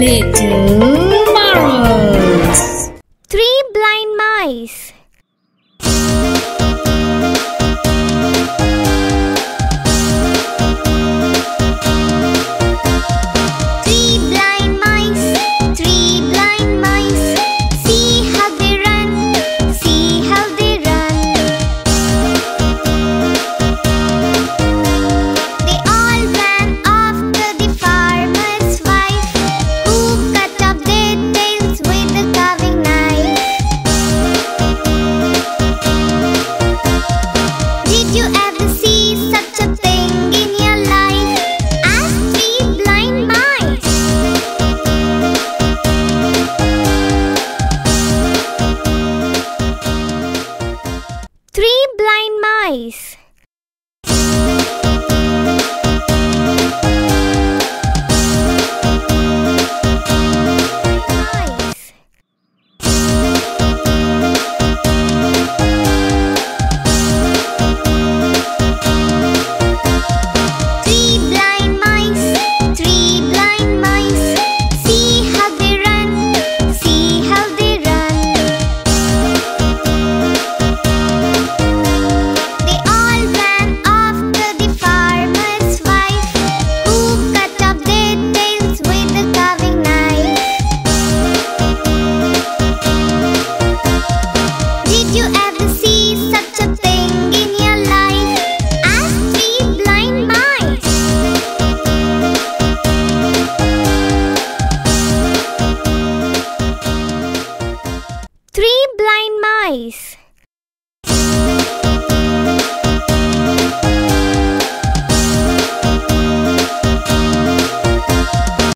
Little mais. nice.